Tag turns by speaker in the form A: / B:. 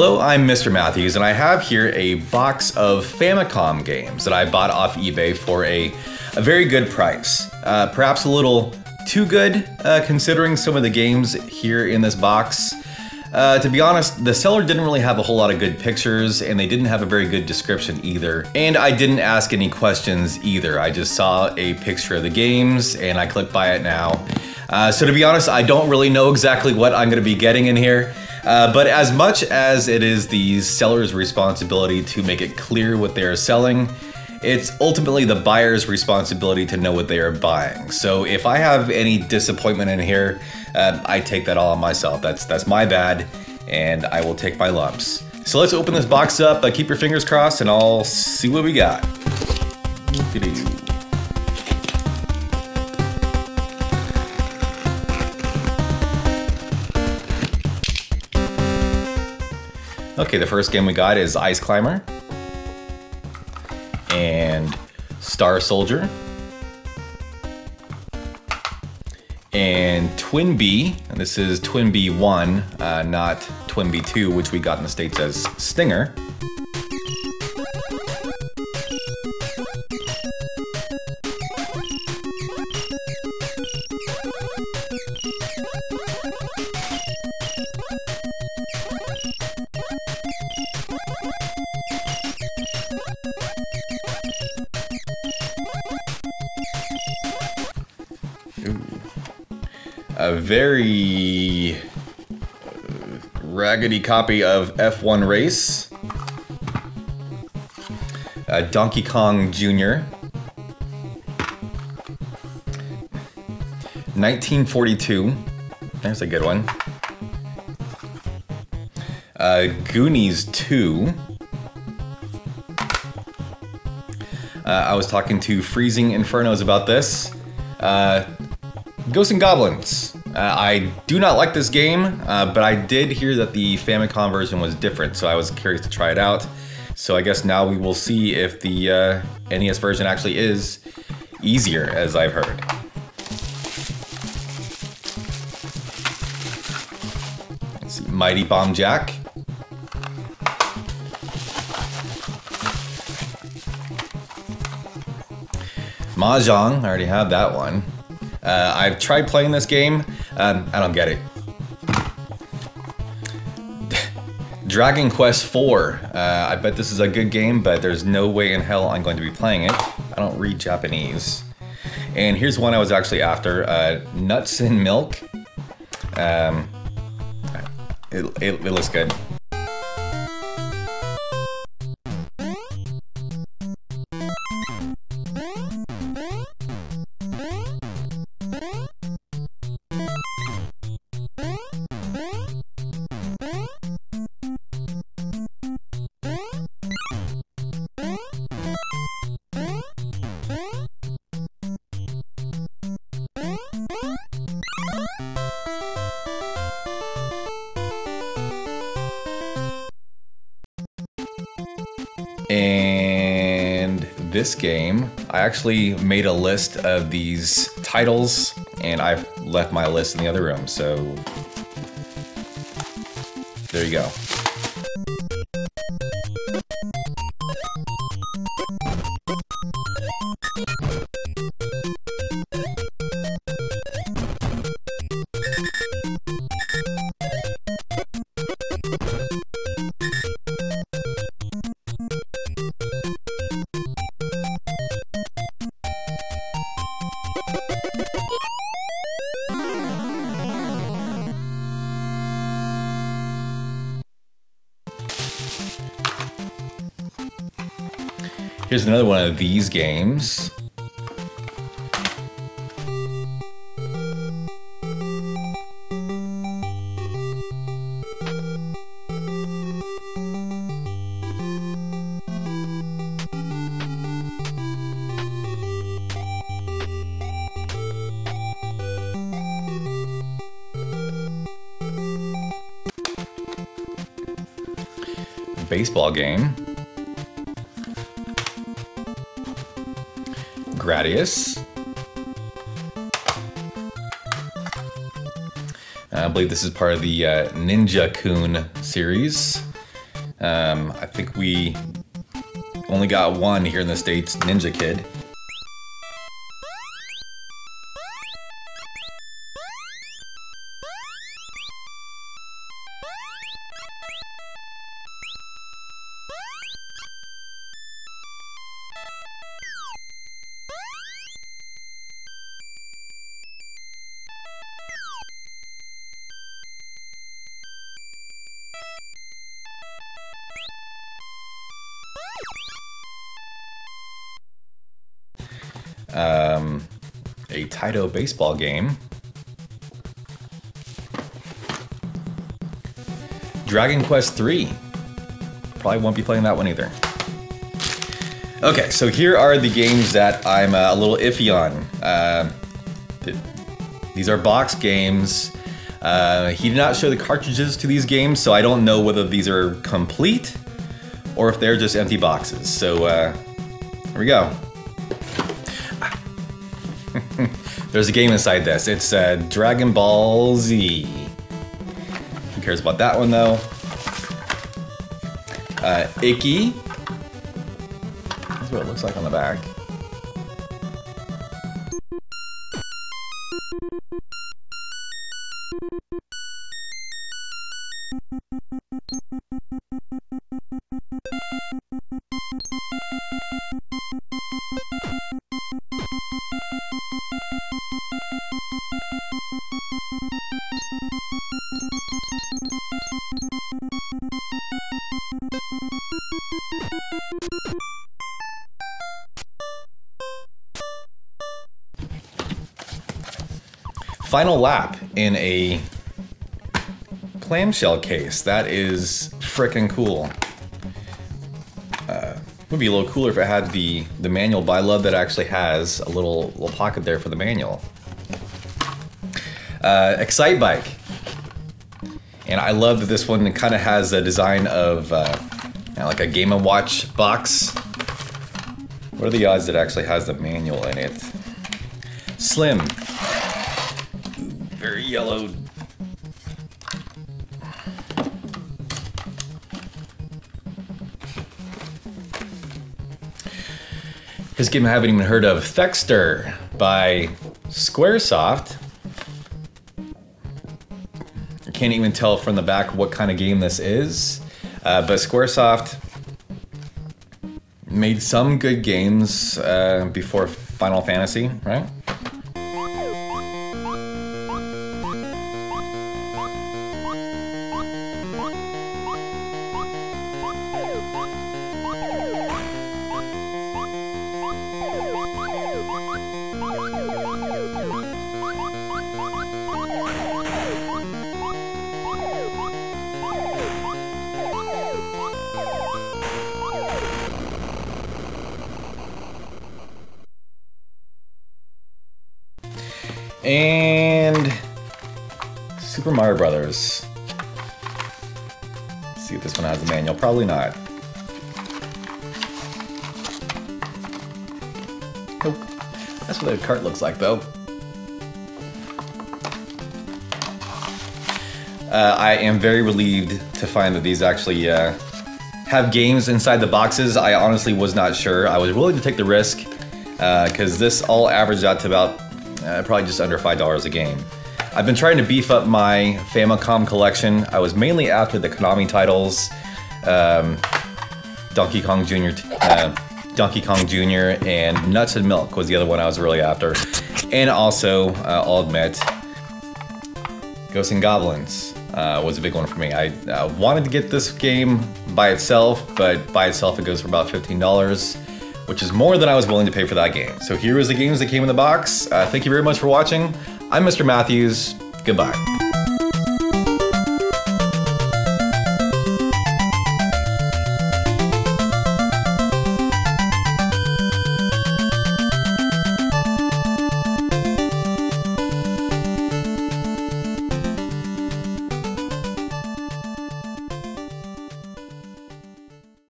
A: Hello, I'm Mr. Matthews, and I have here a box of Famicom games that I bought off eBay for a, a very good price. Uh, perhaps a little too good, uh, considering some of the games here in this box. Uh, to be honest, the seller didn't really have a whole lot of good pictures, and they didn't have a very good description either. And I didn't ask any questions either. I just saw a picture of the games, and I clicked buy it now. Uh, so to be honest, I don't really know exactly what I'm going to be getting in here. Uh, but as much as it is the seller's responsibility to make it clear what they are selling, it's ultimately the buyer's responsibility to know what they are buying. So if I have any disappointment in here, uh, I take that all on myself. That's that's my bad, and I will take my lumps. So let's open this box up. Uh, keep your fingers crossed, and I'll see what we got. Okay, the first game we got is Ice Climber and Star Soldier and TwinBee, and this is TwinBee 1, uh, not TwinBee 2, which we got in the States as Stinger. Very raggedy copy of F1 Race. Uh, Donkey Kong Jr. 1942. There's a good one. Uh, Goonies 2. Uh, I was talking to Freezing Infernos about this. Uh, Ghosts and Goblins. Uh, I do not like this game, uh, but I did hear that the Famicom version was different, so I was curious to try it out. So I guess now we will see if the uh, NES version actually is easier, as I've heard. Let's see, Mighty Bomb Jack. Mahjong, I already have that one. Uh, I've tried playing this game. Um, I don't get it. Dragon Quest IV. Uh, I bet this is a good game, but there's no way in hell I'm going to be playing it. I don't read Japanese. And here's one I was actually after. Uh, Nuts and Milk. Um, it, it, it looks good. This game, I actually made a list of these titles and I've left my list in the other room, so there you go. Here's another one of these games. Baseball game. Gradius. I believe this is part of the uh, Ninja Kun series. Um, I think we only got one here in the States, Ninja Kid. Um, a Taito baseball game. Dragon Quest 3. Probably won't be playing that one either. Okay, so here are the games that I'm uh, a little iffy on. Uh, these are box games. Uh, he did not show the cartridges to these games, so I don't know whether these are complete or if they're just empty boxes. So uh, here we go. There's a game inside this. It's uh, Dragon Ball Z. Who cares about that one though? Uh, Iki. That's what it looks like on the back. Final lap in a clamshell case. That is freaking cool. Uh, would be a little cooler if it had the, the manual, but I love that actually has a little, little pocket there for the manual. Uh, Excitebike. And I love that this one kind of has a design of uh, you know, like a Game & Watch box. What are the odds that actually has the manual in it? Slim, very yellow. This game I haven't even heard of, Thexter by Squaresoft. I can't even tell from the back what kind of game this is, uh, but Squaresoft made some good games uh, before Final Fantasy, right? And Super Mario Brothers. Let's see if this one has a manual. Probably not. Nope. That's what the cart looks like, though. Uh, I am very relieved to find that these actually uh, have games inside the boxes. I honestly was not sure. I was willing to take the risk because uh, this all averaged out to about uh, probably just under $5 a game. I've been trying to beef up my Famicom collection. I was mainly after the Konami titles, um, Donkey Kong Jr., uh, Donkey Kong Jr. and Nuts and Milk was the other one I was really after. And also, uh, I'll admit, Ghosts and Goblins uh, was a big one for me. I uh, wanted to get this game by itself, but by itself it goes for about $15 which is more than I was willing to pay for that game. So here is the games that came in the box. Uh, thank you very much for watching. I'm Mr. Matthews. Goodbye.